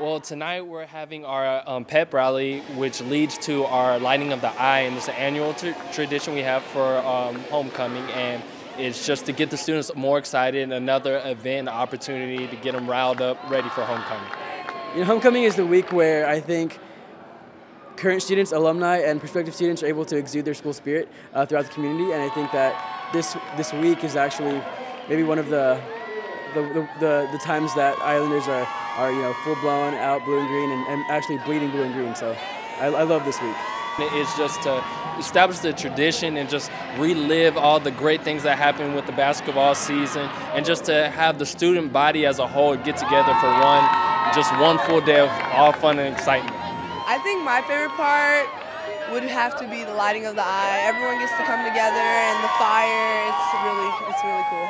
Well, tonight we're having our um, pep rally, which leads to our lighting of the I, and it's an annual tradition we have for um, homecoming, and it's just to get the students more excited. Another event, opportunity to get them riled up, ready for homecoming. You know, homecoming is the week where I think current students, alumni, and prospective students are able to exude their school spirit uh, throughout the community, and I think that this this week is actually maybe one of the the, the, the, the times that Islanders are, are you know full blown out blue and green and, and actually bleeding blue and green. So I, I love this week. It's just to establish the tradition and just relive all the great things that happened with the basketball season, and just to have the student body as a whole get together for one, just one full day of all fun and excitement. I think my favorite part would have to be the lighting of the I. Everyone gets to come together and the fire. It's really, it's really cool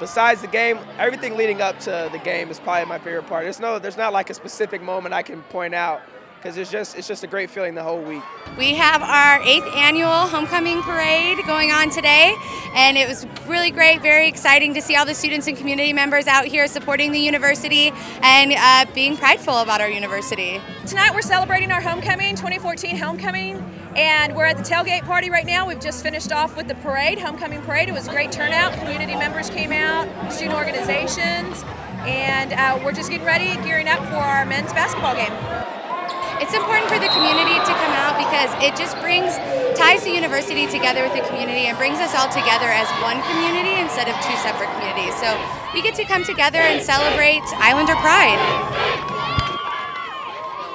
besides the game, everything leading up to the game is probably my favorite part. There's no, there's not like a specific moment I can point out because it's just, it's just a great feeling the whole week. We have our eighth annual homecoming parade going on today, and it was really great, very exciting to see all the students and community members out here supporting the university and uh, being prideful about our university. Tonight we're celebrating our homecoming, 2014 homecoming and we're at the tailgate party right now. We've just finished off with the parade, homecoming parade. It was a great turnout. Community members came out, student organizations, and uh, we're just getting ready, gearing up for our men's basketball game. It's important for the community to come out because it just brings ties the university together with the community and brings us all together as one community instead of two separate communities. So we get to come together and celebrate Islander pride.